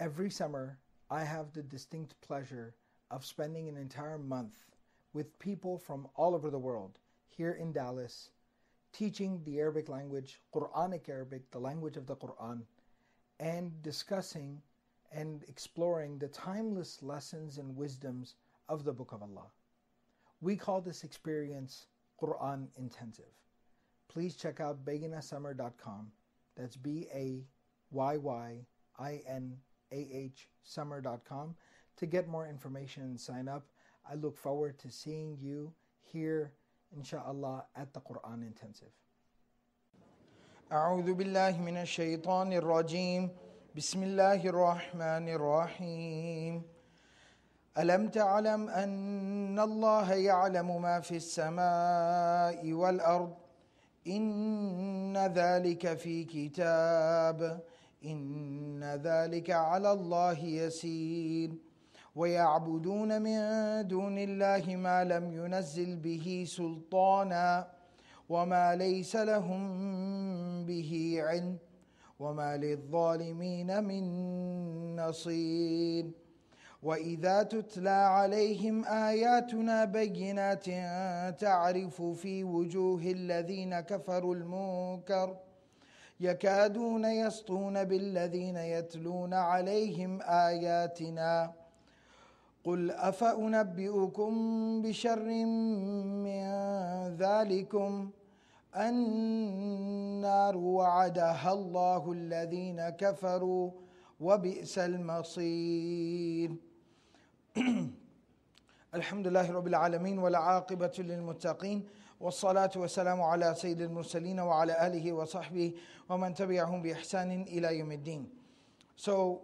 Every summer, I have the distinct pleasure of spending an entire month with people from all over the world here in Dallas, teaching the Arabic language, Quranic Arabic, the language of the Quran, and discussing and exploring the timeless lessons and wisdoms of the Book of Allah. We call this experience Quran Intensive. Please check out bayyinahsummer.com. That's B A Y Y I N A H summer.com to get more information and sign up. I look forward to seeing you here, inshallah, at the Quran Intensive. أعوذ بالله من الشيطان الرجيم بسم الله الرحمن الرحيم ألم تعلم أن الله يعلم ما في السماء والأرض إن ذلك في كتاب إن ذلك على الله يسير. ويعبدون من دون الله ما لم ينزل به سلطانا وما ليس لهم به علم وما للظالمين من نصير. وإذا تتلى عليهم آياتنا بينات تعرف في وجوه الذين كفروا المنكر يكادون يسطون بالذين يتلون عليهم آياتنا. قل أفأنبئكم بشر من ذلكم؟ النار وعدها الله الذين كفروا وبئس المصير. الحمد لله رب العالمين والعاقبة للمتقين. والصلاة والسلام على سيد المرسلين وعلى آله وصحبه ومن تبعهم بإحسان إلى يوم الدين So,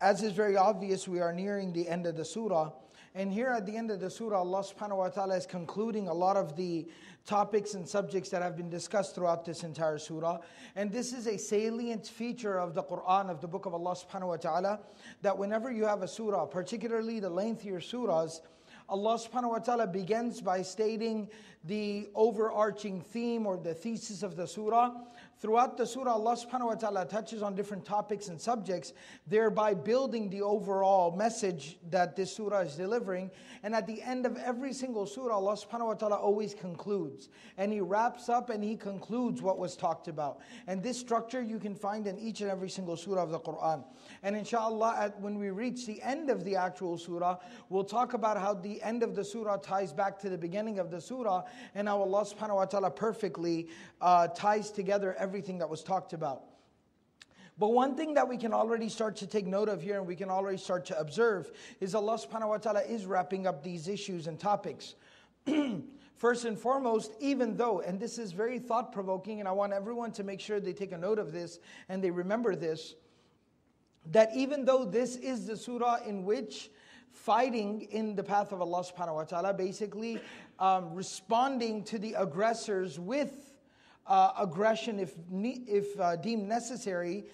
as is very obvious, we are nearing the end of the surah. And here at the end of the surah, Allah subhanahu wa ta'ala is concluding a lot of the topics and subjects that have been discussed throughout this entire surah. And this is a salient feature of the Quran, of the book of Allah subhanahu wa ta'ala, that whenever you have a surah, particularly the lengthier surahs, Allah subhanahu wa ta'ala begins by stating the overarching theme or the thesis of the surah. Throughout the surah, Allah subhanahu wa ta'ala touches on different topics and subjects, thereby building the overall message that this surah is delivering. And at the end of every single surah, Allah subhanahu wa ta'ala always concludes. And He wraps up and He concludes what was talked about. And this structure you can find in each and every single surah of the Quran. And inshallah, at, when we reach the end of the actual surah, we'll talk about how the end of the surah ties back to the beginning of the surah and how Allah subhanahu wa ta'ala perfectly uh, ties together everything that was talked about. But one thing that we can already start to take note of here and we can already start to observe is Allah subhanahu wa ta'ala is wrapping up these issues and topics. First and foremost, even though, and this is very thought provoking, and I want everyone to make sure they take a note of this and they remember this, that even though this is the surah in which fighting in the path of Allah subhanahu wa ta'ala, basically um, responding to the aggressors with uh, aggression if, if uh, deemed necessary,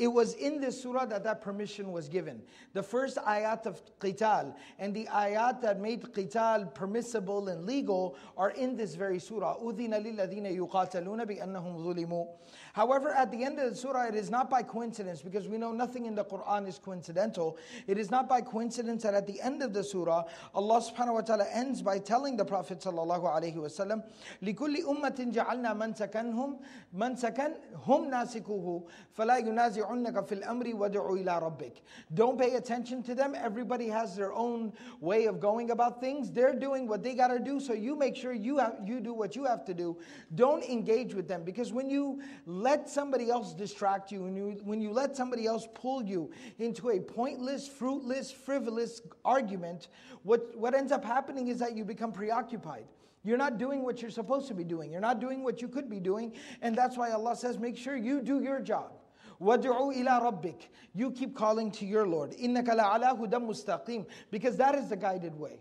it was in this surah that that permission was given. The first ayat of qital and the ayat that made qital permissible and legal are in this very surah. أُذِنَ لِلَّذِينَ يُقَاتَلُونَ بِأَنَّهُمْ ظُلِمُوا However, at the end of the surah, it is not by coincidence because we know nothing in the Quran is coincidental. It is not by coincidence that at the end of the surah, Allah subhanahu wa ta'ala ends by telling the Prophet sallallahu alaihi wasallam, لِكُلِّ أُمَّةٍ جَعَلْنَا مَنْ سَكَنْهُمْ مَنْ سَكَنْ هُمْ نَاسِكُهُ فَلَا يُنَازِعُنَّكَ فِي الْأَمْرِ وَدْعُوا إِلَىٰ رَبِّكَ Don't pay attention to them. Everybody has their own way of going about things. They're doing what they got to do, so you make sure you, have, you do what you have to do. Don't engage with them because when you let somebody else distract you, when you, when you let somebody else pull you into a pointless, fruitless, frivolous argument, what, what ends up happening is that you become preoccupied. You're not doing what you're supposed to be doing. You're not doing what you could be doing. And that's why Allah says, make sure you do your job. وَدْعُوا إِلَىٰ رَبِّكَ You keep calling to your Lord. إِنَّكَ لَعَلَىٰ هُدًى مُسْتَقِيمٍ Because that is the guided way.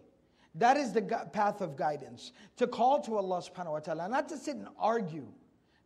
That is the path of guidance. To call to Allah subhanahu wa ta'ala, not to sit and argue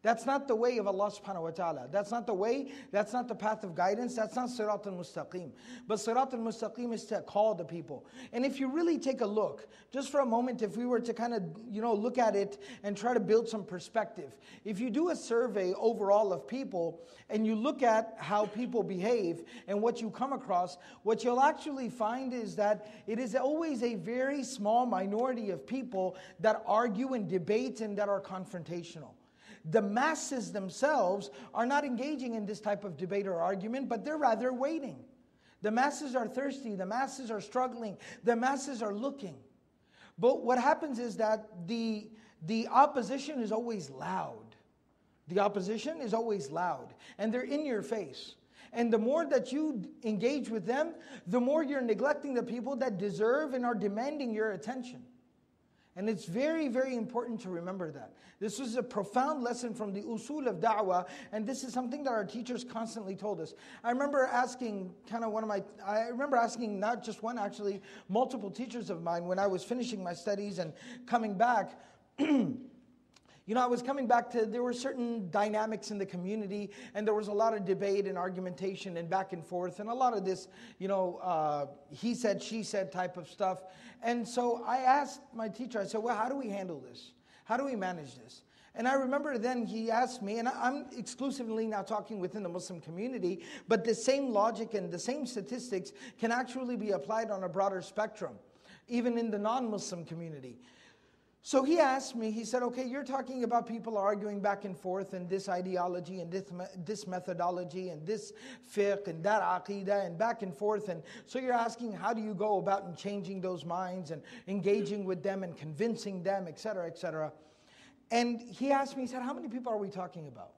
that's not the way of Allah subhanahu wa ta'ala. That's not the way, that's not the path of guidance, that's not Sirat al Mustaqim. But Sirat al Mustaqim is to call the people. And if you really take a look, just for a moment, if we were to kind of, you know, look at it and try to build some perspective, if you do a survey overall of people and you look at how people behave and what you come across, what you'll actually find is that it is always a very small minority of people that argue and debate and that are confrontational. The masses themselves are not engaging in this type of debate or argument, but they're rather waiting. The masses are thirsty, the masses are struggling, the masses are looking. But what happens is that the, the opposition is always loud. The opposition is always loud, and they're in your face. And the more that you engage with them, the more you're neglecting the people that deserve and are demanding your attention. And it's very, very important to remember that. This was a profound lesson from the usul of da'wah, and this is something that our teachers constantly told us. I remember asking, kind of one of my, I remember asking not just one, actually, multiple teachers of mine when I was finishing my studies and coming back. You know, I was coming back to, there were certain dynamics in the community, and there was a lot of debate and argumentation and back and forth, and a lot of this, you know, uh, he said, she said type of stuff. And so I asked my teacher, I said, well, how do we handle this? How do we manage this? And I remember then he asked me, and I'm exclusively now talking within the Muslim community, but the same logic and the same statistics can actually be applied on a broader spectrum, even in the non Muslim community. So he asked me, he said, okay, you're talking about people arguing back and forth and this ideology and this, this methodology and this fiqh and that aqidah and back and forth. And so you're asking, how do you go about in changing those minds and engaging with them and convincing them, etc., etc. And he asked me, he said, how many people are we talking about?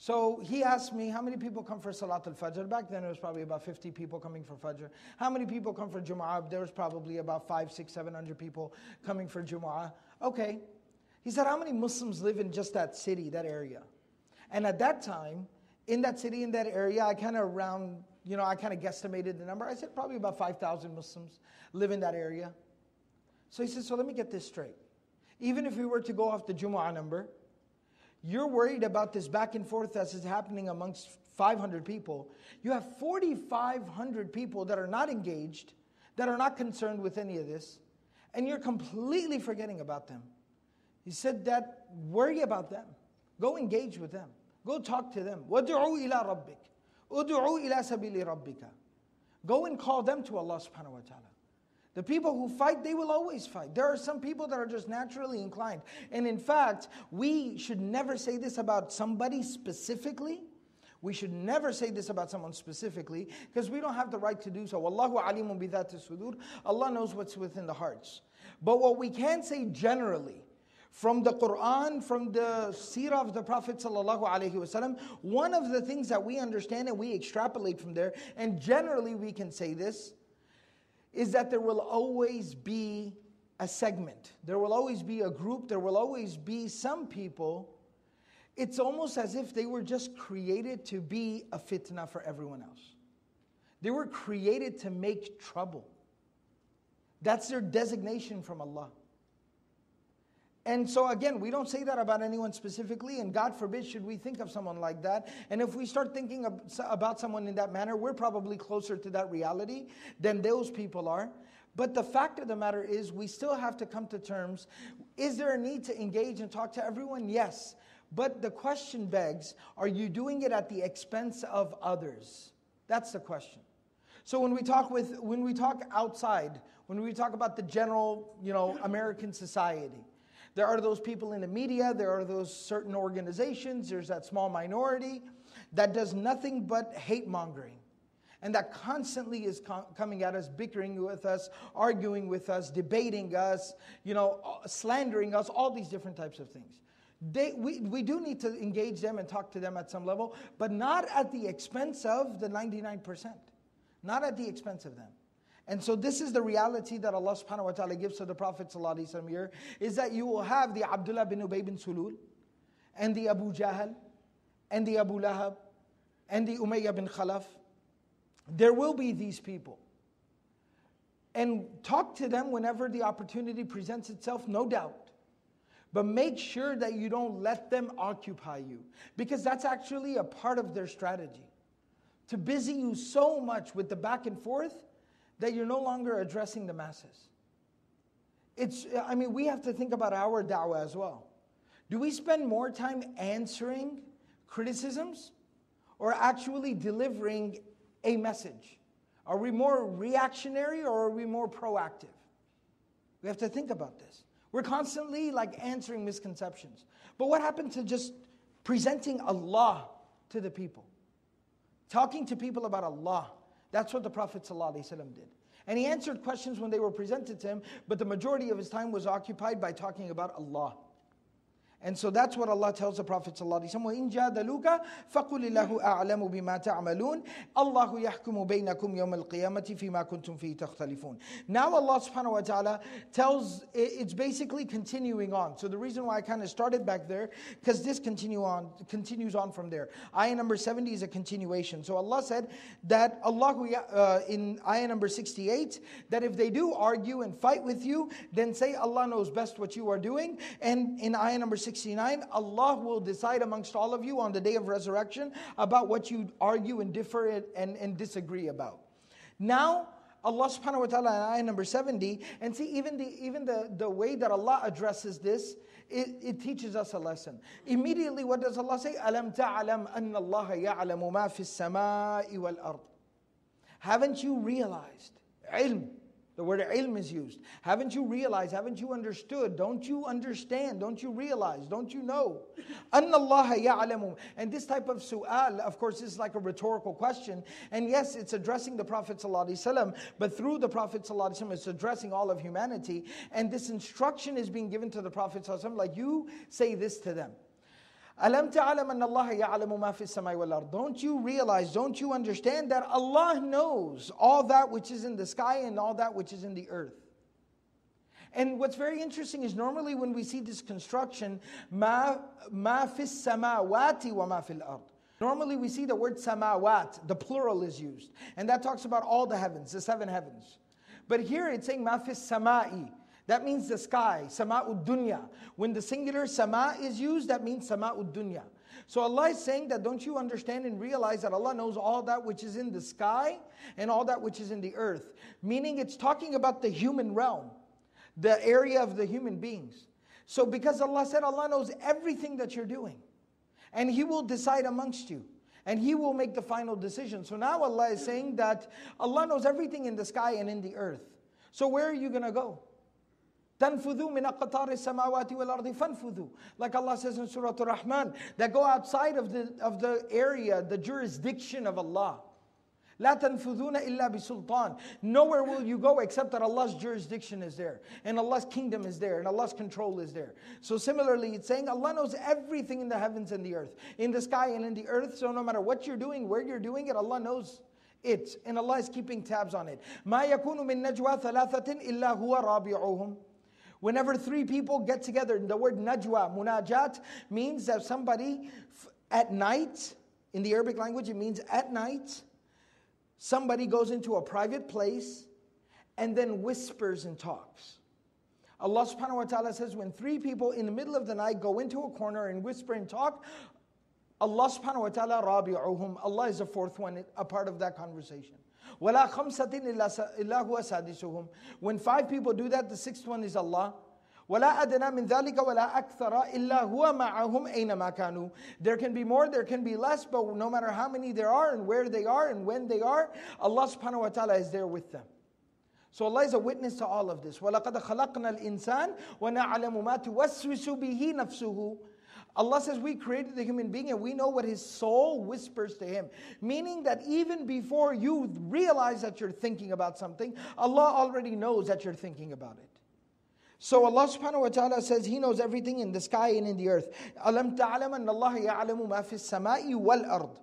So he asked me, how many people come for Salat al-Fajr? Back then it was probably about 50 people coming for Fajr. How many people come for Jum'ah? There was probably about five, six, seven hundred people coming for Jum'ah. Okay. He said, how many Muslims live in just that city, that area? And at that time, in that city, in that area, I kind of around, you know, I kind of guesstimated the number. I said probably about 5,000 Muslims live in that area. So he said, so let me get this straight. Even if we were to go off the Jumu'ah number, you're worried about this back and forth as is happening amongst 500 people. You have 4,500 people that are not engaged, that are not concerned with any of this, and you're completely forgetting about them. He said that worry about them. Go engage with them. Go talk to them. وَدُعُوا إِلَىٰ رَبِّكَ وَدُعُوا إِلَىٰ سَبِيلِ رَبِّكَ Go and call them to Allah subhanahu wa ta'ala. The people who fight, they will always fight. There are some people that are just naturally inclined. And in fact, we should never say this about somebody specifically. We should never say this about someone specifically because we don't have the right to do so. Wallahu alimun bidhat sudur. Allah knows what's within the hearts. But what we can say generally, from the Quran, from the seerah of the Prophet wasallam, one of the things that we understand and we extrapolate from there, and generally we can say this, is that there will always be a segment. There will always be a group. There will always be some people. It's almost as if they were just created to be a fitna for everyone else. They were created to make trouble. That's their designation from Allah. And so, again, we don't say that about anyone specifically, and God forbid should we think of someone like that. And if we start thinking about someone in that manner, we're probably closer to that reality than those people are. But the fact of the matter is, we still have to come to terms. Is there a need to engage and talk to everyone? Yes. But the question begs are you doing it at the expense of others? That's the question. So when we talk with when we talk outside, when we talk about the general, you know, American society, there are those people in the media, there are those certain organizations, there's that small minority that does nothing but hate mongering. And that constantly is com- coming at us, bickering with us, arguing with us, debating us, you know, uh, slandering us, all these different types of things. They, we, we do need to engage them and talk to them at some level, but not at the expense of the 99%. Not at the expense of them. And so this is the reality that Allah subhanahu wa ta'ala gives to the Prophet here, is that you will have the Abdullah bin Ubay bin Sulul, and the Abu Jahl, and the Abu Lahab, and the Umayyah bin Khalaf. There will be these people. And talk to them whenever the opportunity presents itself, no doubt. But make sure that you don't let them occupy you because that's actually a part of their strategy. To busy you so much with the back and forth that you're no longer addressing the masses. It's, I mean, we have to think about our da'wah as well. Do we spend more time answering criticisms or actually delivering a message? Are we more reactionary or are we more proactive? We have to think about this. We're constantly like answering misconceptions. But what happened to just presenting Allah to the people? Talking to people about Allah. That's what the Prophet ﷺ did. And he answered questions when they were presented to him, but the majority of his time was occupied by talking about Allah. And so that's what Allah tells the Prophet ﷺ. وَإِن جَادَلُوكَ فَقُلِ اللَّهُ أَعْلَمُ بِمَا تَعْمَلُونَ اللَّهُ يَحْكُمُ بَيْنَكُمْ يَوْمَ الْقِيَامَةِ فِي مَا كُنْتُمْ فِيهِ تَخْتَلِفُونَ Now Allah subhanahu wa ta'ala tells, it's basically continuing on. So the reason why I kind of started back there, because this continue on, continues on from there. Ayah number 70 is a continuation. So Allah said that Allah, uh, in ayah number 68, that if they do argue and fight with you, then say Allah knows best what you are doing. And in ayah number 69, Allah will decide amongst all of you on the day of resurrection about what you argue and differ and, and disagree about. Now, Allah subhanahu wa ta'ala in ayah number 70, and see even the even the, the way that Allah addresses this, it, it teaches us a lesson. Immediately, what does Allah say? Alam ta'alam anna Allah ya'lamu ma fi samai wal ard. Haven't you realized? Ilm the word ilm is used. Haven't you realized? Haven't you understood? Don't you understand? Don't you realize? Don't you know? أَنَّ اللَّهَ يَعْلَمُ And this type of su'al, of course, is like a rhetorical question. And yes, it's addressing the Prophet ﷺ, but through the Prophet ﷺ, it's addressing all of humanity. And this instruction is being given to the Prophet ﷺ, like you say this to them. Alam ta'alam anna Allah ya'lamu ma fi samai wal ard. Don't you realize, don't you understand that Allah knows all that which is in the sky and all that which is in the earth? And what's very interesting is normally when we see this construction, ma, ma fis samawati wa ma fil ard. Normally we see the word samawat, the plural is used. And that talks about all the heavens, the seven heavens. But here it's saying ma fis samai that means the sky, sama'ud dunya. When the singular sama is used, that means sama'ud dunya. So Allah is saying that don't you understand and realize that Allah knows all that which is in the sky and all that which is in the earth. Meaning it's talking about the human realm, the area of the human beings. So because Allah said Allah knows everything that you're doing. And He will decide amongst you. And He will make the final decision. So now Allah is saying that Allah knows everything in the sky and in the earth. So where are you going to go? تنفذوا من أقطار السماوات والأرض فانفذوا. Like Allah says in Surah Ar-Rahman, that go outside of the, of the area, the jurisdiction of Allah. لا تنفذون إلا بسلطان. Nowhere will you go except that Allah's jurisdiction is there, and Allah's kingdom is there, and Allah's control is there. So similarly, it's saying Allah knows everything in the heavens and the earth, in the sky and in the earth. So no matter what you're doing, where you're doing it, Allah knows it, and Allah is keeping tabs on it. ما يكون من نجوى ثلاثة إلا هو رابعهم. Whenever three people get together, the word najwa, munajat, means that somebody at night, in the Arabic language, it means at night, somebody goes into a private place and then whispers and talks. Allah subhanahu wa ta'ala says, when three people in the middle of the night go into a corner and whisper and talk, Allah subhanahu wa ta'ala rabi'uhum. Allah is the fourth one, a part of that conversation. وَلَا خَمْسَةٍ إِلَّا هُوَ سَادِسُهُمْ When five people do that, the sixth one is Allah. ولا أدنى من ذلك ولا أكثر إلا هو معهم أينما كانوا. There can be more, there can be less, but no matter how many there are and where they are and when they are, Allah subhanahu wa ta'ala is there with them. So Allah is a witness to all of this. وَلَقَدْ خَلَقْنَا الْإِنسَانَ وَنَعْلَمُ مَا تُوَسْوِسُ بِهِ نَفْسُهُ Allah says we created the human being and we know what his soul whispers to him. Meaning that even before you realize that you're thinking about something, Allah already knows that you're thinking about it. So Allah subhanahu wa ta'ala says He knows everything in the sky and in the earth. Alam ta'alam anna Allah ya'alamu ma fi samai wal ard.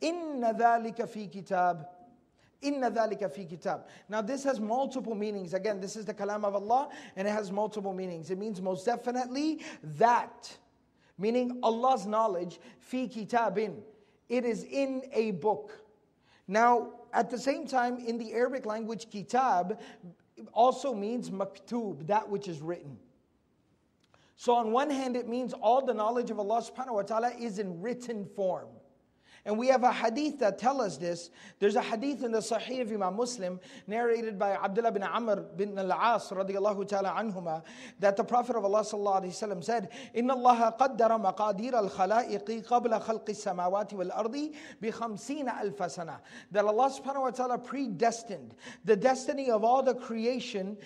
Inna dhalika fi kitab. Inna dhalika fi kitab. Now this has multiple meanings. Again, this is the kalam of Allah and it has multiple meanings. It means most definitely that meaning Allah's knowledge, fi kitabin. It is in a book. Now, at the same time, in the Arabic language, kitab also means maktub, that which is written. So, on one hand, it means all the knowledge of Allah subhanahu wa ta'ala is in written form. And we have a hadith that tell us this. There's a hadith in the Sahih of Imam Muslim narrated by Abdullah bin Amr bin al-As radiyallahu ta'ala anhuma that the Prophet of Allah sallallahu alayhi wa sallam said, إِنَّ اللَّهَ قَدَّرَ مَقَادِيرَ الْخَلَائِقِ قَبْلَ خَلْقِ السَّمَاوَاتِ وَالْأَرْضِ بِخَمْسِينَ أَلْفَ سَنَةٍ That Allah subhanahu wa ta'ala predestined the destiny of all the creation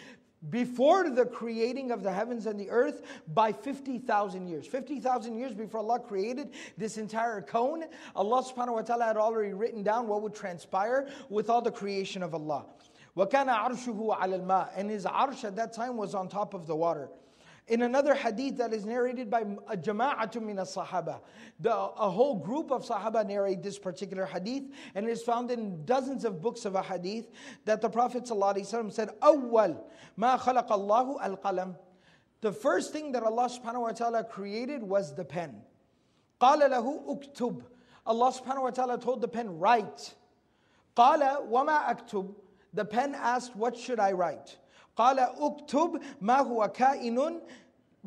before the creating of the heavens and the earth by 50,000 years. 50,000 years before Allah created this entire cone, Allah subhanahu wa ta'ala had already written down what would transpire with all the creation of Allah. وَكَانَ عَرْشُهُ عَلَى الْمَاءِ And his arsh at that time was on top of the water. In another hadith that is narrated by a jama'atun min sahaba the, a whole group of sahaba narrate this particular hadith, and it is found in dozens of books of a hadith that the Prophet ﷺ said, "Awwal ma khalaq Allahu al qalam." The first thing that Allah subhanahu wa ta'ala created was the pen. قال له اكتب. Allah subhanahu wa ta'ala told the pen, write. قال وما أكتب. The pen asked, what should I write? قال اكتب ما هو كائن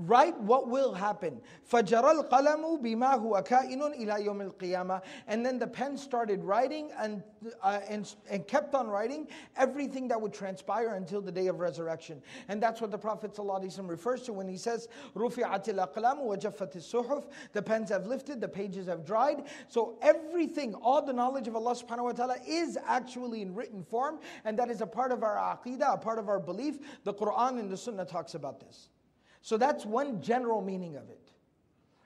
write what will happen. فَجَرَى الْقَلَمُ بِمَا هُوَ كَائِنٌ إِلَى يَوْمِ الْقِيَامَةِ And then the pen started writing and, uh, and, and kept on writing everything that would transpire until the day of resurrection. And that's what the Prophet ﷺ refers to when he says, رُفِعَتِ الْأَقْلَامُ وَجَفَّتِ السُّحُفِ The pens have lifted, the pages have dried. So everything, all the knowledge of Allah subhanahu wa ta'ala is actually in written form. And that is a part of our aqidah, a part of our belief. The Quran and the Sunnah talks about this. So that's one general meaning of it.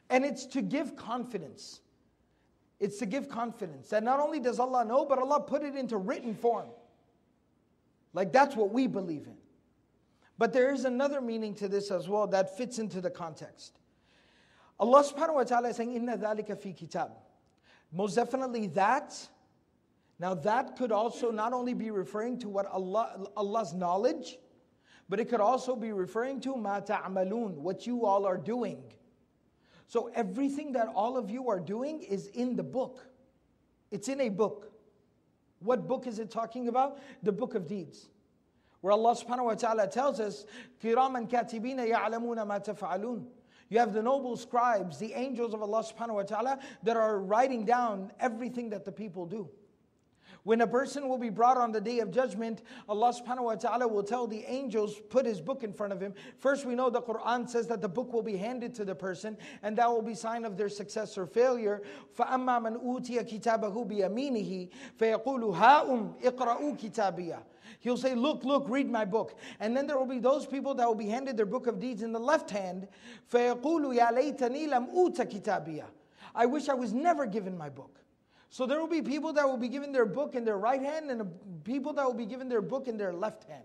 And it's to give confidence. It's to give confidence that not only does Allah know, but Allah put it into written form. Like that's what we believe in. But there is another meaning to this as well that fits into the context. Allah subhanahu wa ta'ala is saying, Inna dhalika fi kitab. Most definitely that. Now that could also not only be referring to what Allah, Allah's knowledge, but it could also be referring to ma ta'malun, what you all are doing. So everything that all of you are doing is in the book. It's in a book. What book is it talking about? The book of deeds. Where Allah subhanahu wa ta'ala tells us, Kiraman katibina ya'lamuna amata taf'alun. You have the noble scribes, the angels of Allah subhanahu wa ta'ala, that are writing down everything that the people do. When a person will be brought on the day of judgment, Allah subhanahu wa ta'ala will tell the angels, put his book in front of him. First, we know the Quran says that the book will be handed to the person, and that will be sign of their success or failure. فَأَمَّا مَنْ أُوتِيَ كِتَابَهُ بِيَمِينِهِ فَيَقُولُ هَاؤُمْ اقْرَؤُوا كِتَابِيَهِ He'll say, Look, look, read my book. And then there will be those people that will be handed their book of deeds in the left hand. فَيَقُولُ يَا لَيْتَنِي لَمْ أُوتَ كِتَابِيَهِ I wish I was never given my book. So there will be people that will be given their book in their right hand and people that will be given their book in their left hand.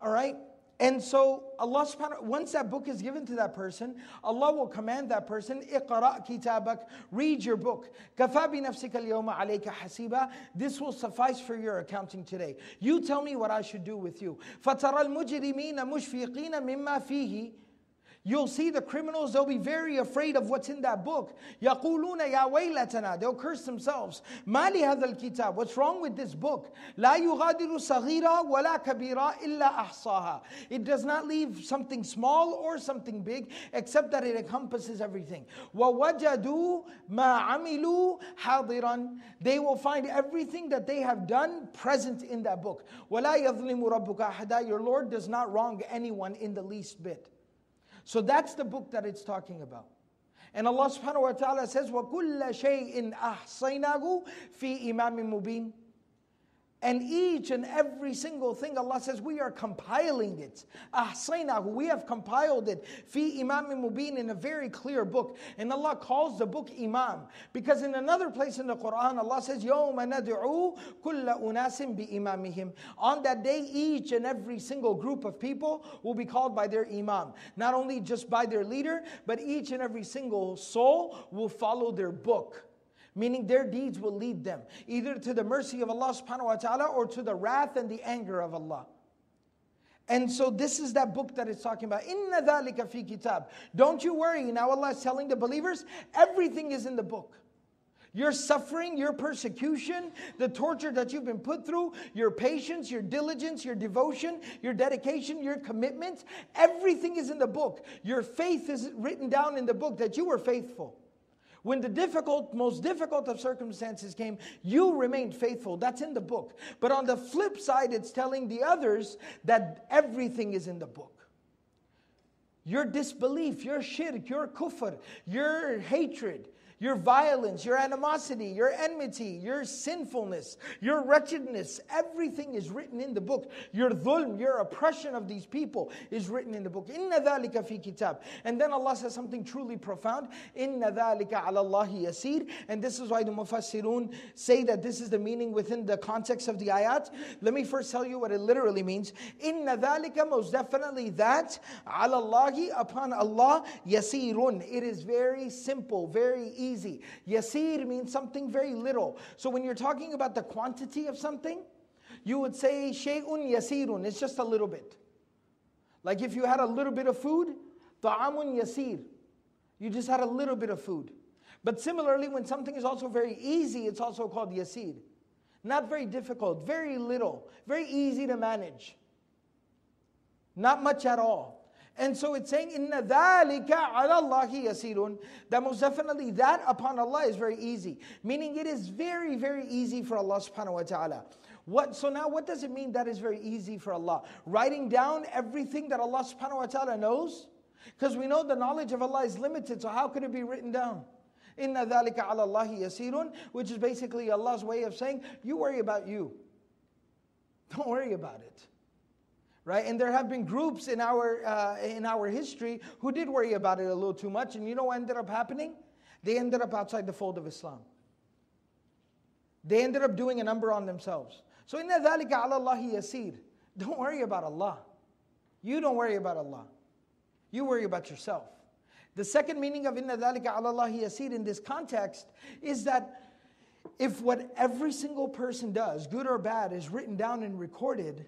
All right? And so Allah subhanahu once that book is given to that person, Allah will command that person, اقرأ كتابك, read your book. كفى بنفسك اليوم عليك حسيبا. This will suffice for your accounting today. You tell me what I should do with you. فترى المجرمين مشفقين مما فيه You'll see the criminals, they'll be very afraid of what's in that book. يَقُولُونَ يَا وَيْلَتَنَا They'll curse themselves. مَا لِهَذَا الْكِتَابِ What's wrong with this book? لَا يُغَادِرُ صَغِيرًا وَلَا كَبِيرًا إِلَّا أَحْصَاهَا It does not leave something small or something big, except that it encompasses everything. وَوَجَدُوا مَا عَمِلُوا حَاضِرًا They will find everything that they have done present in that book. وَلَا يَظْلِمُ رَبُّكَ أَحَدًا Your Lord does not wrong anyone in the least bit. So that's the book that it's talking about. And Allah subhanahu wa ta'ala says, وَكُلَّ شَيْءٍ أَحْصَيْنَاهُ فِي إِمَامٍ مُبِينٍ and each and every single thing, Allah says, we are compiling it. Ahsaynahu, we have compiled it. Fi Imam Mubin in a very clear book. And Allah calls the book Imam. Because in another place in the Quran, Allah says, يَوْمَ نَدْعُو كُلَّ أُنَاسٍ بِإِمَامِهِمْ On that day, each and every single group of people will be called by their Imam. Not only just by their leader, but each and every single soul will follow their book meaning their deeds will lead them either to the mercy of Allah subhanahu wa ta'ala or to the wrath and the anger of Allah. And so this is that book that it's talking about. Inna dhalika fi kitab. Don't you worry. Now Allah is telling the believers, everything is in the book. Your suffering, your persecution, the torture that you've been put through, your patience, your diligence, your devotion, your dedication, your commitment, everything is in the book. Your faith is written down in the book that you were faithful. When the difficult, most difficult of circumstances came, you remained faithful. That's in the book. But on the flip side, it's telling the others that everything is in the book. Your disbelief, your shirk, your kufr, your hatred, your violence, your animosity, your enmity, your sinfulness, your wretchedness, everything is written in the book. Your dhulm, your oppression of these people is written in the book. Inna dhalika fi kitab. And then Allah says something truly profound. Inna dhalika ala Allahi yasir. And this is why the mufassirun say that this is the meaning within the context of the ayat. Let me first tell you what it literally means. Inna dhalika, most definitely that, ala Allahi, upon Allah, yasirun. It is very simple, very easy easy. Yasir means something very little. So when you're talking about the quantity of something, you would say shay'un yasirun. It's just a little bit. Like if you had a little bit of food, ta'amun yasir. You just had a little bit of food. But similarly, when something is also very easy, it's also called yasir. Not very difficult, very little, very easy to manage. Not much at all. And so it's saying, Inna dhalika ala Allahi yasirun. That most definitely that upon Allah is very easy. Meaning it is very, very easy for Allah subhanahu wa ta'ala. What, so now what does it mean that is very easy for Allah? Writing down everything that Allah subhanahu wa ta'ala knows? Because we know the knowledge of Allah is limited, so how could it be written down? Inna dhalika ala Allahi yasirun, which is basically Allah's way of saying, you worry about you. Don't worry about it right? And there have been groups in our, uh, in our history who did worry about it a little too much. And you know what ended up happening? They ended up outside the fold of Islam. They ended up doing a number on themselves. So, inna dhalika ala Allahi yasir. Don't worry about Allah. You don't worry about Allah. You worry about yourself. The second meaning of inna dhalika ala Allahi yasir in this context is that if what every single person does, good or bad, is written down and recorded,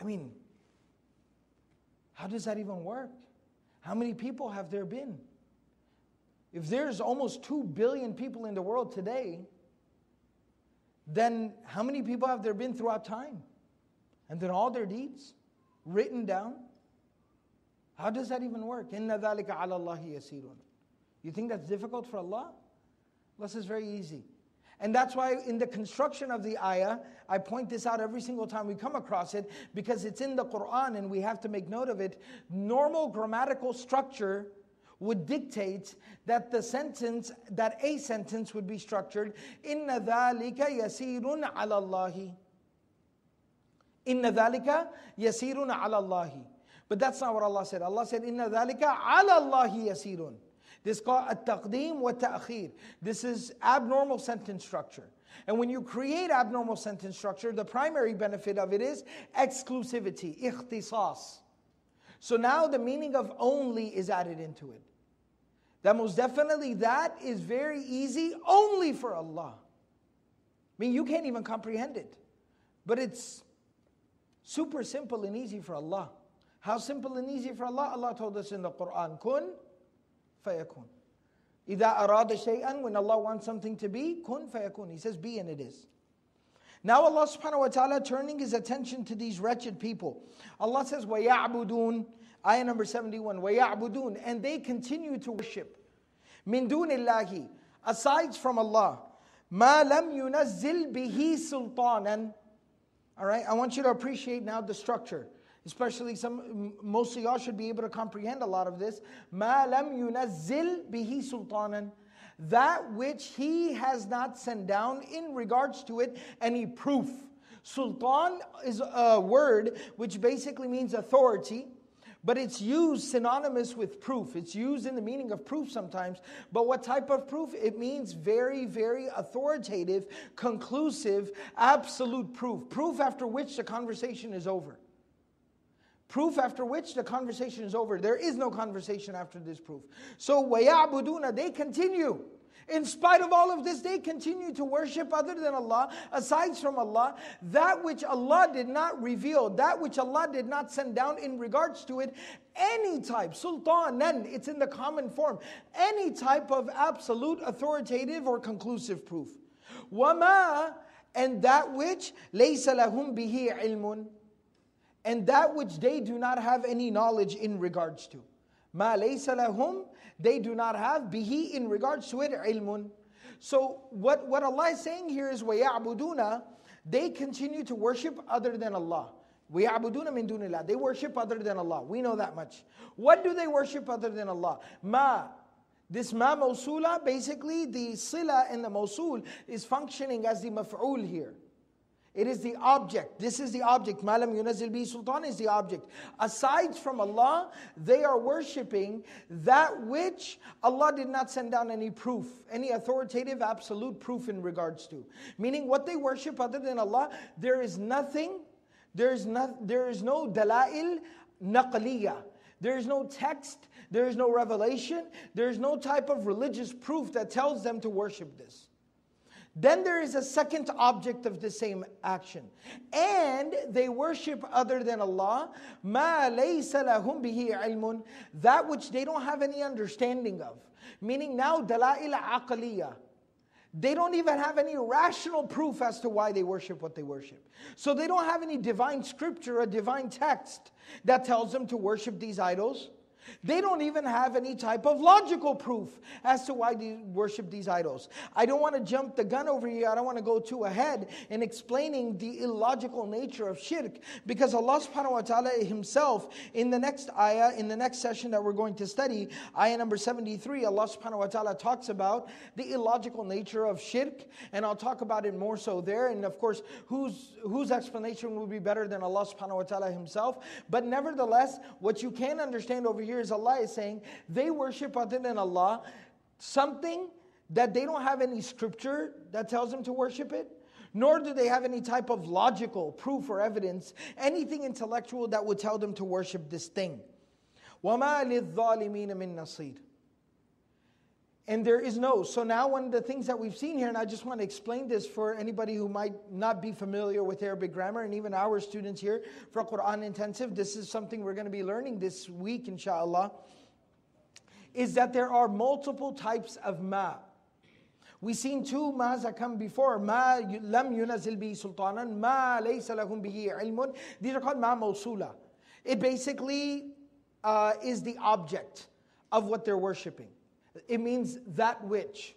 I mean, how does that even work? How many people have there been? If there's almost 2 billion people in the world today, then how many people have there been throughout time? And then all their deeds written down? How does that even work? Ala Allahi. You think that's difficult for Allah? This is very easy. And that's why in the construction of the ayah, I point this out every single time we come across it because it's in the Quran and we have to make note of it. Normal grammatical structure would dictate that the sentence, that a sentence would be structured, Inna dhalika yasirun ala Allahi. Inna dhalika yasirun ala Allahi. But that's not what Allah said. Allah said, Inna dhalika ala Allahi yasirun. This is called at-taqdeem wa ta'khir. This is abnormal sentence structure. And when you create abnormal sentence structure, the primary benefit of it is exclusivity, ikhtisas. So now the meaning of only is added into it. That most definitely that is very easy only for Allah. I mean, you can't even comprehend it. But it's super simple and easy for Allah. How simple and easy for Allah? Allah told us in the Quran, kun fayakun. إذا أراد شيئا when Allah wants something to be kun fayakun. He says be and it is. Now Allah subhanahu wa ta'ala turning his attention to these wretched people. Allah says وَيَعْبُدُونَ Ayah number 71 وَيَعْبُدُونَ And they continue to worship. من دون الله Aside from Allah. ما لم ينزل به سلطانا All right, I want you to appreciate now the structure especially some most of y'all should be able to comprehend a lot of this ma lam yunazzil bihi sultanan that which he has not sent down in regards to it any proof sultan is a word which basically means authority but it's used synonymous with proof. It's used in the meaning of proof sometimes. But what type of proof? It means very, very authoritative, conclusive, absolute proof. Proof after which the conversation is over. Proof after which the conversation is over. There is no conversation after this proof. So, وَيَعْبُدُونَ They continue. In spite of all of this, they continue to worship other than Allah, aside from Allah, that which Allah did not reveal, that which Allah did not send down in regards to it, any type, sultanan, it's in the common form, any type of absolute, authoritative, or conclusive proof. Wama, and that which laysa lahum bihi ilmun, and that which they do not have any knowledge in regards to. Ma laysa lahum they do not have bihi in regards to it ilmun. So what, what Allah is saying here is وَيَعْبُدُونَ They continue to worship other than Allah. وَيَعْبُدُونَ مِن دُونِ اللَّهِ They worship other than Allah. We know that much. What do they worship other than Allah? Ma. This ma mawsula, basically the sila and the mawsul is functioning as the maf'ul here. It is the object. This is the object. Malam Yunazil bi Sultan is the object. Aside from Allah, they are worshipping that which Allah did not send down any proof, any authoritative, absolute proof in regards to. Meaning, what they worship other than Allah, there is nothing, there is no, there is no dalail naqliya. There is no text, there is no revelation, there is no type of religious proof that tells them to worship this. Then there is a second object of the same action. And they worship other than Allah, ma laysa lahum bihi ilmun, that which they don't have any understanding of. Meaning now dalail aqaliyah. They don't even have any rational proof as to why they worship what they worship. So they don't have any divine scripture, a divine text that tells them to worship these idols. They don't even have any type of logical proof as to why they worship these idols. I don't want to jump the gun over here. I don't want to go too ahead in explaining the illogical nature of shirk because Allah subhanahu wa ta'ala himself in the next ayah, in the next session that we're going to study, ayah number 73, Allah subhanahu wa ta'ala talks about the illogical nature of shirk and I'll talk about it more so there. And of course, whose, whose explanation will be better than Allah subhanahu wa ta'ala himself. But nevertheless, what you can understand over here here is Allah is saying they worship other than Allah something that they don't have any scripture that tells them to worship it, nor do they have any type of logical proof or evidence, anything intellectual that would tell them to worship this thing. وَمَا لِلظَّالِمِينَ مِن نَصِيرٍ and there is no. So now one of the things that we've seen here, and I just want to explain this for anybody who might not be familiar with Arabic grammar, and even our students here for Quran Intensive, this is something we're going to be learning this week, inshallah, is that there are multiple types of ma. We've seen two ma's that come before. Ma lam yunazil bi sultanan, ma laysa lahum bihi ilmun. These are called ma mawsula. It basically uh, is the object of what they're worshiping. It means that which.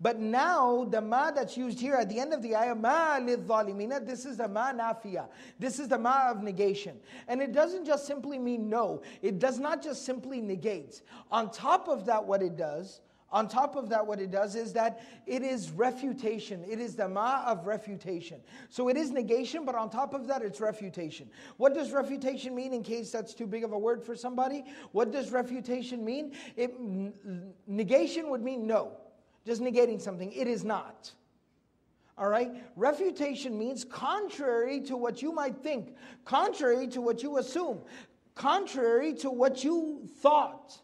But now the ma that's used here at the end of the ayah, ma lidhalimina, this is the ma nafiya. This is the ma of negation. And it doesn't just simply mean no. It does not just simply negate. On top of that, what it does, on top of that, what it does is that it is refutation. It is the ma of refutation. So it is negation, but on top of that, it's refutation. What does refutation mean in case that's too big of a word for somebody? What does refutation mean? It, negation would mean no, just negating something. It is not. All right? Refutation means contrary to what you might think, contrary to what you assume, contrary to what you thought.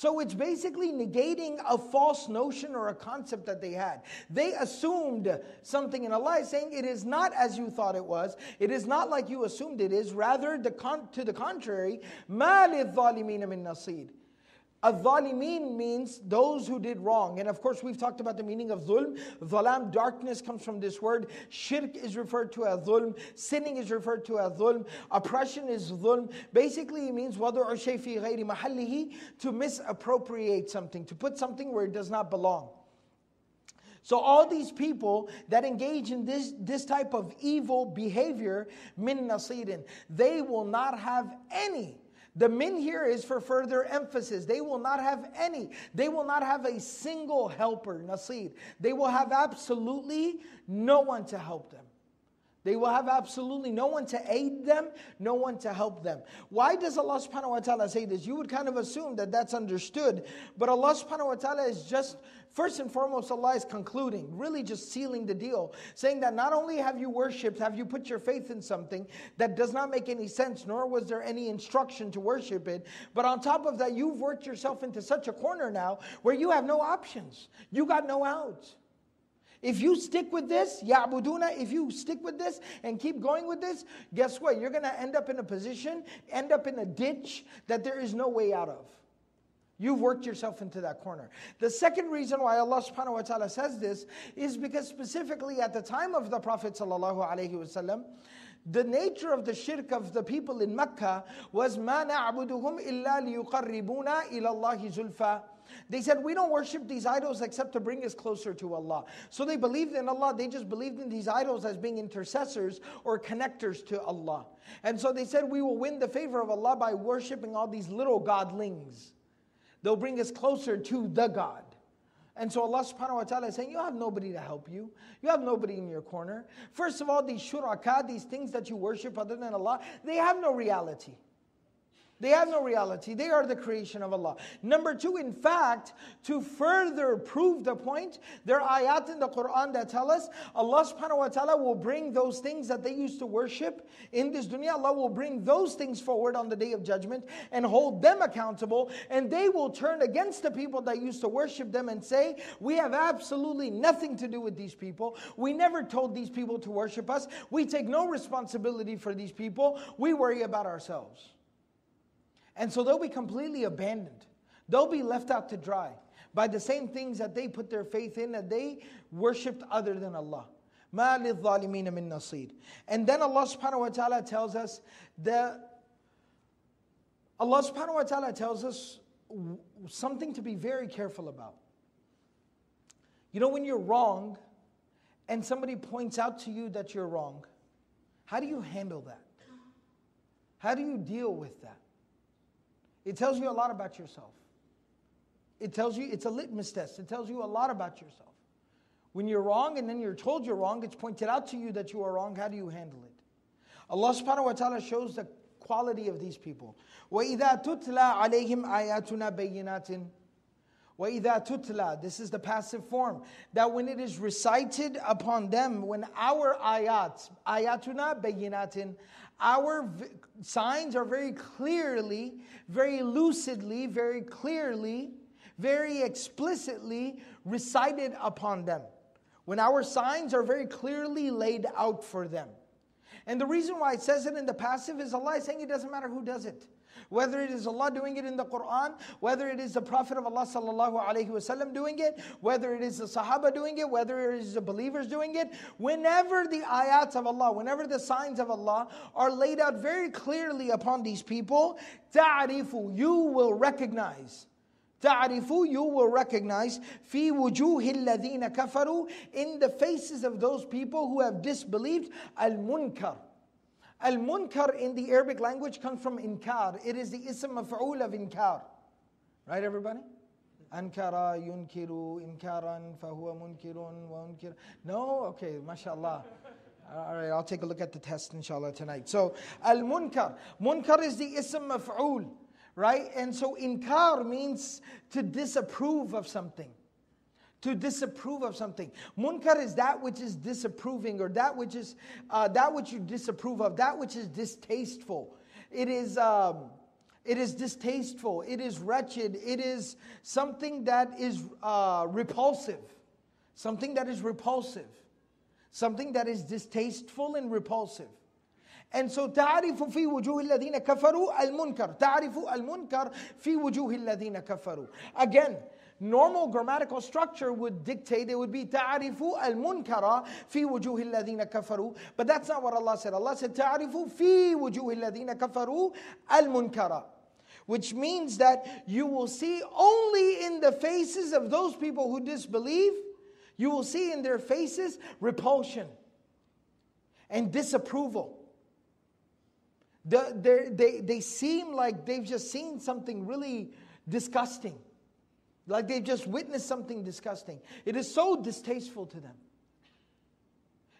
So it's basically negating a false notion or a concept that they had. They assumed something, and Allah is saying it is not as you thought it was. It is not like you assumed it is. Rather, the con- to the contrary, مَا لِلظَّالِمِينَ مِن نَصِيرٍ Al-Zalimin means those who did wrong. And of course, we've talked about the meaning of zulm. Zalam, darkness comes from this word. Shirk is referred to as zulm. Sinning is referred to as zulm. Oppression is zulm. Basically, it means wadu'u shayfi ghayri mahallihi, to misappropriate something, to put something where it does not belong. So all these people that engage in this, this type of evil behavior, min nasirin, they will not have any the min here is for further emphasis. They will not have any. They will not have a single helper, nasir. They will have absolutely no one to help them. They will have absolutely no one to aid them, no one to help them. Why does Allah subhanahu wa ta'ala say this? You would kind of assume that that's understood, but Allah subhanahu wa ta'ala is just, first and foremost, Allah is concluding, really just sealing the deal, saying that not only have you worshipped, have you put your faith in something that does not make any sense, nor was there any instruction to worship it, but on top of that, you've worked yourself into such a corner now where you have no options. You got no outs. If you stick with this, Ya'buduna, if you stick with this and keep going with this, guess what? You're going to end up in a position, end up in a ditch that there is no way out of. You've worked yourself into that corner. The second reason why Allah subhanahu wa ta'ala says this is because specifically at the time of the Prophet sallallahu alaihi wasallam, the nature of the shirk of the people in Mecca was ma na'buduhum illa liyuqarribuna ila Allahi zulfa they said, We don't worship these idols except to bring us closer to Allah. So they believed in Allah, they just believed in these idols as being intercessors or connectors to Allah. And so they said, We will win the favor of Allah by worshiping all these little godlings. They'll bring us closer to the God. And so Allah subhanahu wa ta'ala is saying, You have nobody to help you. You have nobody in your corner. First of all, these shuraka, these things that you worship other than Allah, they have no reality. They have no reality. They are the creation of Allah. Number two, in fact, to further prove the point, there are ayat in the Quran that tell us Allah subhanahu wa ta'ala will bring those things that they used to worship in this dunya. Allah will bring those things forward on the day of judgment and hold them accountable. And they will turn against the people that used to worship them and say, We have absolutely nothing to do with these people. We never told these people to worship us. We take no responsibility for these people. We worry about ourselves. And so they'll be completely abandoned. They'll be left out to dry by the same things that they put their faith in that they worshipped other than Allah. مَا لِلظَّالِمِينَ مِن نَصِيرٍ And then Allah subhanahu wa ta'ala tells us that Allah subhanahu wa ta'ala tells us something to be very careful about. You know, when you're wrong and somebody points out to you that you're wrong, how do you handle that? How do you deal with that? It tells you a lot about yourself. It tells you, it's a litmus test. It tells you a lot about yourself. When you're wrong and then you're told you're wrong, it's pointed out to you that you are wrong. How do you handle it? Allah subhanahu wa ta'ala shows the quality of these people. وَإِذَا تُتْلَى عَلَيْهِمْ آيَاتُنَا بَيِّنَاتٍ وَإِذَا تُتْلَى This is the passive form. That when it is recited upon them, when our ayat, ayatuna bayinatin, our v- signs are very clearly, very lucidly, very clearly, very explicitly recited upon them. When our signs are very clearly laid out for them. And the reason why it says it in the passive is Allah is saying it doesn't matter who does it. Whether it is Allah doing it in the Quran, whether it is the Prophet of Allah sallallahu alaihi wasallam doing it, whether it is the Sahaba doing it, whether it is the believers doing it, whenever the ayats of Allah, whenever the signs of Allah are laid out very clearly upon these people, ta'rifu, you will recognize. Ta'rifu, you will recognize fi wujuhil kafaru in the faces of those people who have disbelieved al munkar Al munkar in the Arabic language comes from inkar. It is the ism maf'ul of inkar. Right, everybody? Ankara yunkiru inkaran fahuwa munkirun wa. No? Okay, mashallah. All right, I'll take a look at the test inshallah tonight. So, al munkar. Munkar is the ism maf'ul, right? And so, inkar means to disapprove of something to disapprove of something. Munkar is that which is disapproving or that which is uh, that which you disapprove of, that which is distasteful. It is. Um, it is distasteful. It is wretched. It is something that is uh, repulsive. Something that is repulsive. Something that is distasteful and repulsive. And so تعرف في وجوه الذين كفروا المنكر تعرف المنكر في وجوه الذين كفروا Again, normal grammatical structure would dictate it would be ta'rifu al-munkara fi wujuhi alladhina kafaru. But that's not what Allah said. Allah said ta'rifu fi wujuhi alladhina kafaru al-munkara. Which means that you will see only in the faces of those people who disbelieve, you will see in their faces repulsion and disapproval. The, they, they seem like they've just seen something really disgusting like they've just witnessed something disgusting. It is so distasteful to them.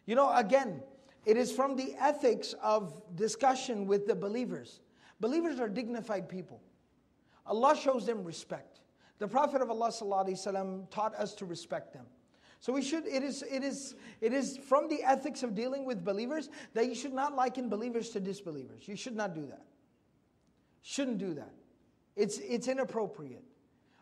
You know, again, It is from the ethics of discussion with the believers. Believers are dignified people. Allah shows them respect. The Prophet of Allah ﷺ taught us to respect them. So we should, it is, it is, it is from the ethics of dealing with believers that you should not liken believers to disbelievers. You should not do that. Shouldn't do that. It's, it's inappropriate.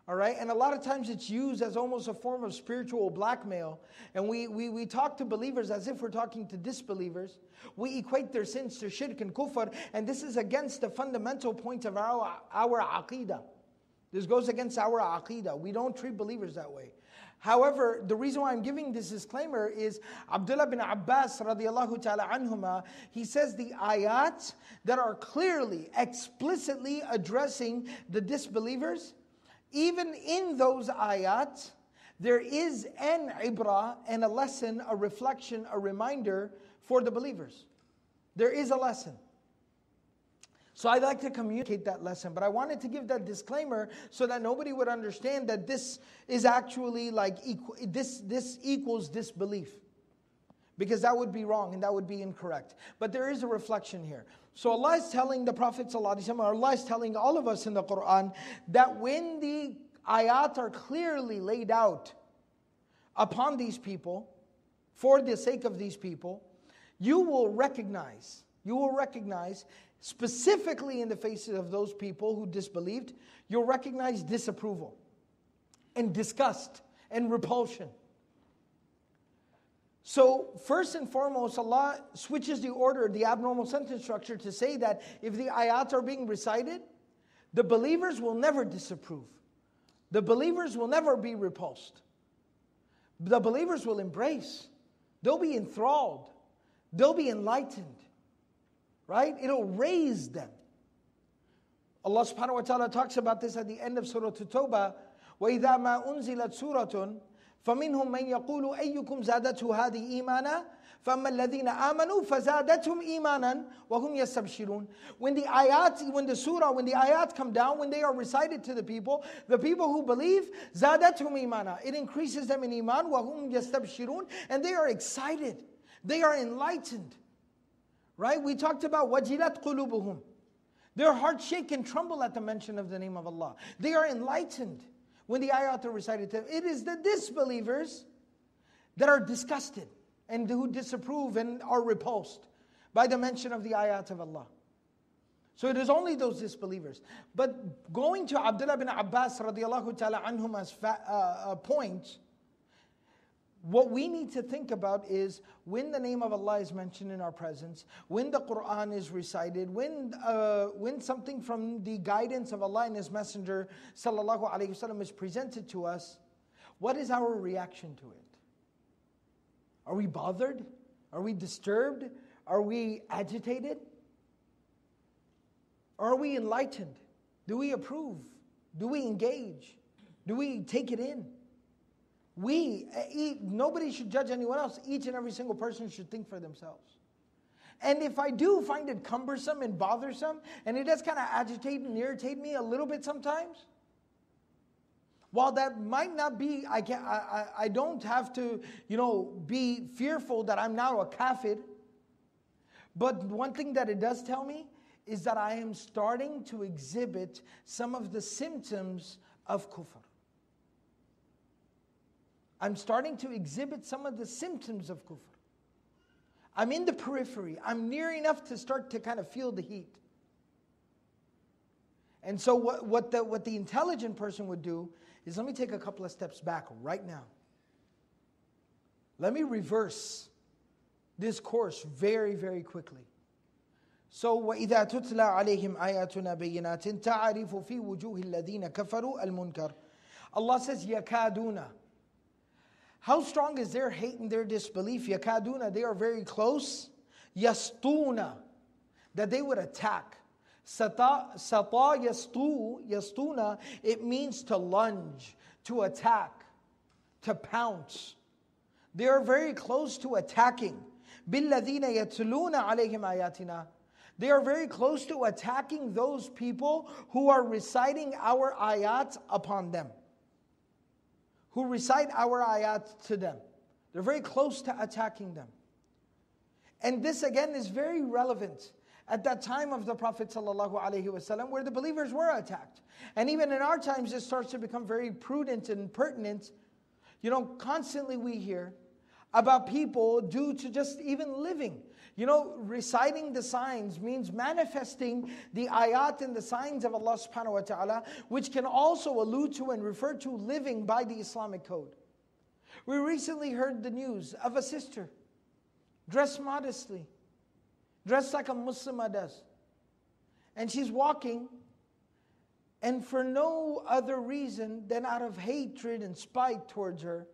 All right? And a lot of times it's used as almost a form of spiritual blackmail. And we, we, we talk to believers as if we're talking to disbelievers. We equate their sins to shirk and kufr. And this is against the fundamental point of our, our aqidah. This goes against our aqidah. We don't treat believers that way. However, the reason why I'm giving this disclaimer is Abdullah bin Abbas radiallahu ta'ala anhuma, he says the ayat that are clearly, explicitly addressing the disbelievers, even in those ayat, there is an ibrah and a lesson, a reflection, a reminder for the believers. There is a lesson. So I'd like to communicate that lesson, but I wanted to give that disclaimer so that nobody would understand that this is actually like this this equals disbelief. Because that would be wrong and that would be incorrect. But there is a reflection here. So Allah is telling the Prophet, ﷺ, Allah is telling all of us in the Quran that when the ayat are clearly laid out upon these people, for the sake of these people, you will recognize, you will recognize, specifically in the faces of those people who disbelieved, you'll recognize disapproval and disgust and repulsion. So, first and foremost, Allah switches the order, the abnormal sentence structure, to say that if the ayat are being recited, the believers will never disapprove. The believers will never be repulsed. The believers will embrace. They'll be enthralled. They'll be enlightened. Right? It'll raise them. Allah subhanahu wa ta'ala talks about this at the end of Surah At-Tawbah. وَإِذَا مَا أُنزِلَتْ سُورَةٌ فمنهم من يقول أيكم زادته هذه إيمانا فأما الذين آمنوا فزادتهم إيمانا وهم يستبشرون When the ayat, when the surah, when the ayat come down, when they are recited to the people, the people who believe, زادتهم إيمانا It increases them in iman وهم يستبشرون And they are excited. They are enlightened. Right? We talked about wajilat قلوبهم Their hearts shake and tremble at the mention of the name of Allah. They are enlightened when the ayat are recited to them. It is the disbelievers that are disgusted and who disapprove and are repulsed by the mention of the ayat of Allah. So it is only those disbelievers. But going to Abdullah bin Abbas radiallahu ta'ala anhuma's fa- uh, uh, point, what we need to think about is when the name of Allah is mentioned in our presence, when the Quran is recited, when, uh, when something from the guidance of Allah and His Messenger wasallam is presented to us, what is our reaction to it? Are we bothered? Are we disturbed? Are we agitated? Are we enlightened? Do we approve? Do we engage? Do we take it in? We, eh, nobody should judge anyone else. Each and every single person should think for themselves. And if I do find it cumbersome and bothersome, and it does kind of agitate and irritate me a little bit sometimes, while that might not be, I, can, I, I, I don't have to, you know, be fearful that I'm now a kafir. But one thing that it does tell me is that I am starting to exhibit some of the symptoms of kufr. I'm starting to exhibit some of the symptoms of kufr. I'm in the periphery. I'm near enough to start to kind of feel the heat. And so, what, what, the, what the intelligent person would do is let me take a couple of steps back right now. Let me reverse this course very, very quickly. So وإذا تتلى عليهم آياتنا بينات تعرف في وجوه الذين كفروا المنكر. Allah says يكادون how strong is their hate and their disbelief? Yakaduna, they are very close. Yastuna, that they would attack. Sata, sata yastu, yastuna, it means to lunge, to attack, to pounce. They are very close to attacking. بِالَّذِينَ يَتْلُونَ عَلَيْهِمْ آيَاتِنَا They are very close to attacking those people who are reciting our ayat upon them who recite our ayat to them. They're very close to attacking them. And this again is very relevant at that time of the Prophet ﷺ where the believers were attacked. And even in our times, it starts to become very prudent and pertinent. You know, constantly we hear about people due to just even living. You know, reciting the signs means manifesting the ayat and the signs of Allah subhanahu wa ta'ala, which can also allude to and refer to living by the Islamic code. We recently heard the news of a sister dressed modestly, dressed like a Muslimah does. And she's walking, and for no other reason than out of hatred and spite towards her,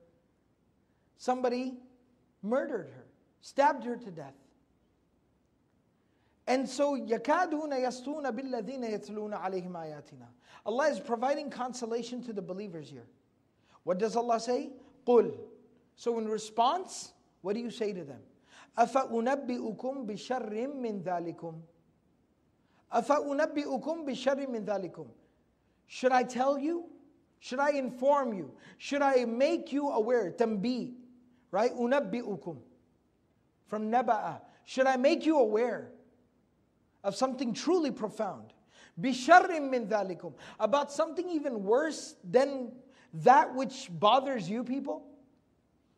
somebody murdered her, stabbed her to death. And so يَكَادُونَ يَسْتُونَ بِالَّذِينَ يَتْلُونَ عَلَيْهِمْ آيَاتِنَا Allah is providing consolation to the believers here. What does Allah say? قُل So in response, what do you say to them? أَفَأُنَبِّئُكُمْ بِشَرٍ مِّن ذَلِكُمْ أَفَأُنَبِّئُكُمْ بِشَرٍ مِّن ذَلِكُمْ Should I tell you? Should I inform you? Should I make you aware? Tambi, right? Unabbi'ukum. From naba'a. Should I make you aware Of something truly profound? Bisharrim min dhalikum. About something even worse than that which bothers you people?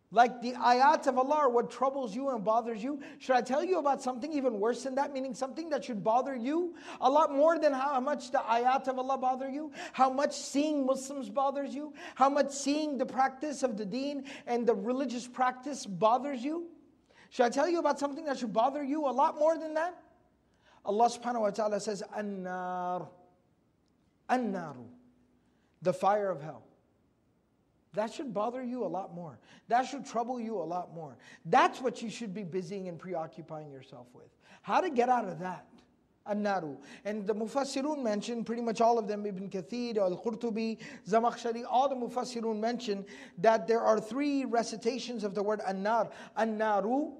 Like the ayat of Allah what troubles you and bothers you. Should I tell you about something even worse than that? Meaning something that should bother you a lot more than how much the ayat of Allah bother you? How much seeing Muslims bothers you? How much seeing the practice of the deen and the religious practice bothers you? Should I tell you about something that should bother you a lot more than that? Allah subhanahu wa ta'ala says, An-nar. An-naru. The fire of hell. That should bother you a lot more. That should trouble you a lot more. That's what you should be busying and preoccupying yourself with. How to get out of that. An-naru. And the Mufassirun mentioned, pretty much all of them, Ibn Kathir, Al-Qurtubi, Zamakhshari, all the Mufassirun mentioned that there are three recitations of the word An-nar. An-naru,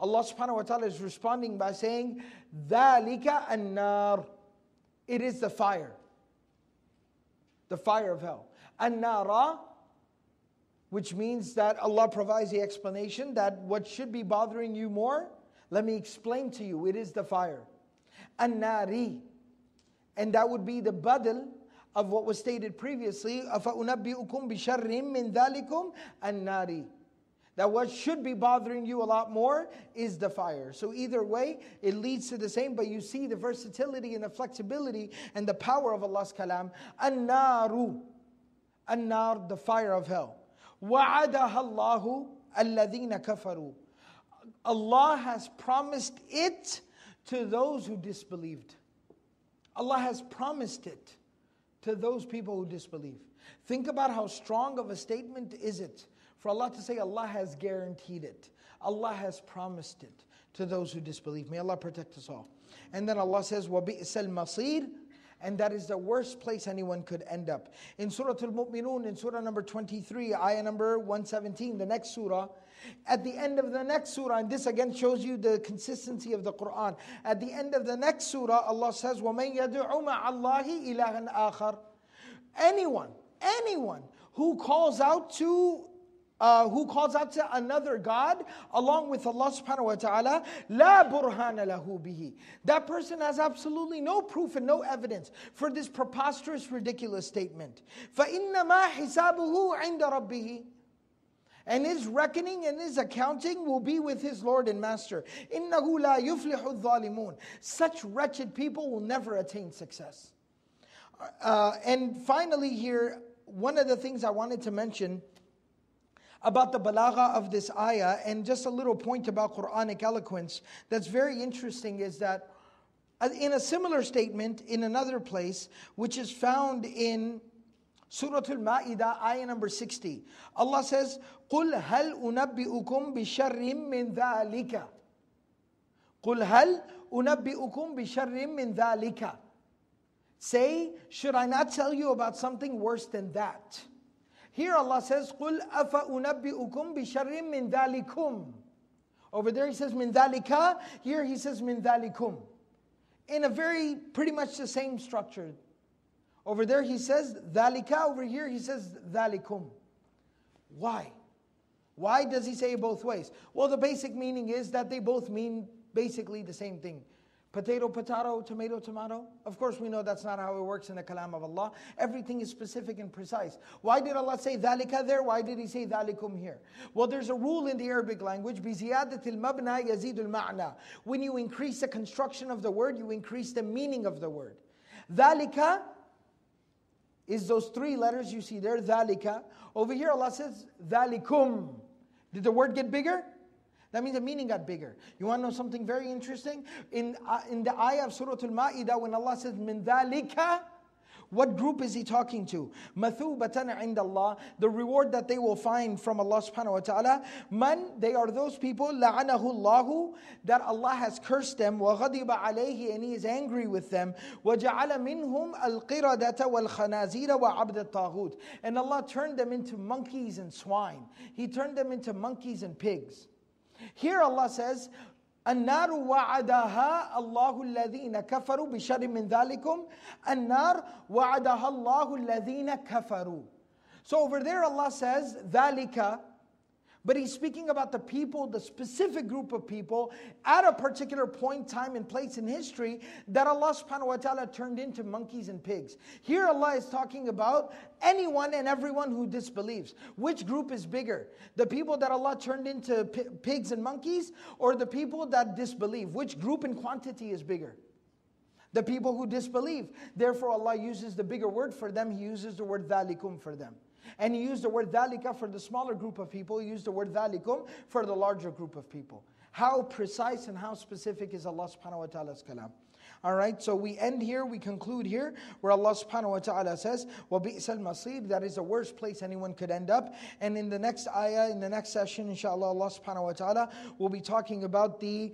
Allah subhanahu wa ta'ala is responding by saying, ذَلِكَ An-nar. It is the fire. The fire of hell. An-nara, which means that Allah provides the explanation that what should be bothering you more, let me explain to you, it is the fire. An-nari. And that would be the badal of what was stated previously. أَفَأُنَبِّئُكُمْ بِشَرٍ مِّن ذَلِكُمْ النَّارِ that what should be bothering you a lot more is the fire. So, either way, it leads to the same, but you see the versatility and the flexibility and the power of Allah's kalam. An naru, an nar, the fire of hell. Wa'adaha Allahu alladhina kafaru. Allah has promised it to those who disbelieved. Allah has promised it to those people who disbelieve. Think about how strong of a statement is it for Allah to say Allah has guaranteed it. Allah has promised it to those who disbelieve. May Allah protect us all. And then Allah says, وَبِئْسَ الْمَصِيرِ and that is the worst place anyone could end up. In Surah Al Mu'minun, in Surah number 23, ayah number 117, the next surah, at the end of the next surah, and this again shows you the consistency of the Quran. At the end of the next surah, Allah says, وَمَن يَدْعُ مَعَ اللَّهِ إِلَهًا آخَرَ Anyone, anyone who calls out to uh, who calls out to another God along with Allah subhanahu wa ta'ala, la burhana lahu bihi. That person has absolutely no proof and no evidence for this preposterous, ridiculous statement. فَإِنَّمَا حِسَابُهُ عِنْدَ رَبِّهِ and his reckoning and his accounting will be with his Lord and Master. إِنَّهُ لَا يُفْلِحُ الظَّالِمُونَ Such wretched people will never attain success. Uh, and finally here, one of the things I wanted to mention about the balagha of this ayah and just a little point about Quranic eloquence that's very interesting is that uh, in a similar statement in another place, which is found in Surah Al-Ma'idah, ayah number 60. Allah says, قُلْ هَلْ أُنَبِّئُكُمْ بِشَرٍّ مِّن ذَلِكَ قُلْ هَلْ أُنَبِّئُكُمْ بِشَرٍّ مِّن ذَلِكَ Say, should I not tell you about something worse than that? Here Allah says, قُلْ أَفَأُنَبِّئُكُمْ بِشَرٍّ مِّن ذَلِكُمْ Over there he says min dhalika, here he says min dhalikum. In a very, pretty much the same structure. Over there he says dhalika, over here he says dhalikum. Why? Why does he say it both ways? Well, the basic meaning is that they both mean basically the same thing. Potato, potato, tomato, tomato. Of course, we know that's not how it works in the kalam of Allah. Everything is specific and precise. Why did Allah say dhalika there? Why did He say dhalikum here? Well, there's a rule in the Arabic language, بِزِيَادَةِ الْمَبْنَى يَزِيدُ الْمَعْنَى When you increase the construction of the word, you increase the meaning of the word. Dhalika is those three letters you see there, dhalika. Over here, Allah says, dhalikum. Did the word get bigger? That means the meaning got bigger. You want to know something very interesting? In, uh, in the ayah of Surah Al-Ma'idah, when Allah says, min dhalika, what group is he talking to? Mathubatan indallah, the reward that they will find from Allah subhanahu wa ta'ala. Man, they are those people, la'anahu Allahu, that Allah has cursed them, wa ghadiba alayhi, and he is angry with them. Wa ja'ala minhum al-qiradata wal-khanazira wa abd al-taghut. And Allah turned them into monkeys and swine. He turned them into monkeys and pigs. Here Allah says, النار وعدها الله الذين كفروا بشر من ذلكم النار وعدها الله الذين كفروا So over there Allah says ذلك but he's speaking about the people, the specific group of people at a particular point, time, and place in history that Allah subhanahu wa ta'ala turned into monkeys and pigs. Here Allah is talking about anyone and everyone who disbelieves. Which group is bigger? The people that Allah turned into p- pigs and monkeys or the people that disbelieve? Which group in quantity is bigger? The people who disbelieve. Therefore, Allah uses the bigger word for them, He uses the word dhalikum for them. And he used the word dhalika for the smaller group of people, he used the word dhalikum for the larger group of people. How precise and how specific is Allah subhanahu wa ta'ala's kalam? All right, so we end here, we conclude here, where Allah subhanahu wa ta'ala says, وَبِئْسَ الْمَصِيرِ That is the worst place anyone could end up. And in the next ayah, in the next session, inshallah, Allah subhanahu wa ta'ala will be talking about the,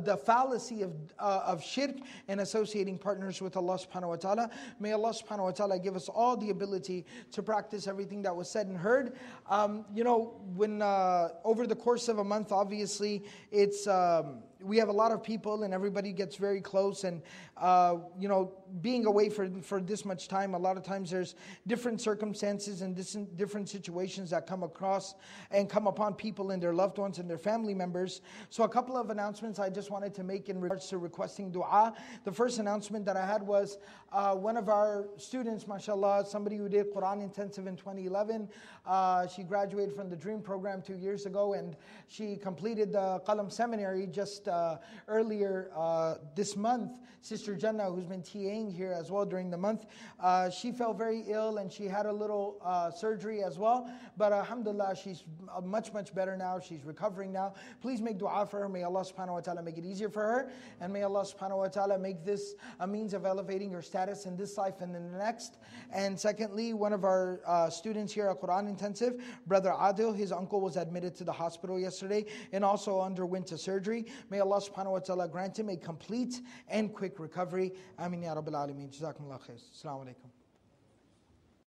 the fallacy of, uh, of shirk and associating partners with Allah subhanahu wa ta'ala. May Allah subhanahu wa ta'ala give us all the ability to practice everything that was said and heard. Um, you know, when uh, over the course of a month, obviously, it's... Um, we have a lot of people and everybody gets very close and uh, you know being away for, for this much time a lot of times there's different circumstances and different situations that come across and come upon people and their loved ones and their family members. So a couple of announcements i just wanted to make in regards to requesting dua. The first announcement that i had was uh, one of our students mashallah somebody who did quran intensive in 2011 uh, she graduated from the dream program two years ago and she completed the qalam seminary just uh, earlier uh, this month, Sister Jannah, who's been TAing here as well during the month, uh, she fell very ill and she had a little uh, surgery as well. But alhamdulillah, she's much, much better now. She's recovering now. Please make dua for her. May Allah subhanahu wa ta'ala make it easier for her. And may Allah subhanahu wa ta'ala make this a means of elevating her status in this life and in the next. And secondly, one of our uh, students here at Quran Intensive, Brother Adil, his uncle was admitted to the hospital yesterday and also underwent a surgery. May Allah subhanahu wa ta'ala grant him a complete and quick recovery. Amin ya Rabbil Alameen. Jazakumullah khair. Assalamu alaikum.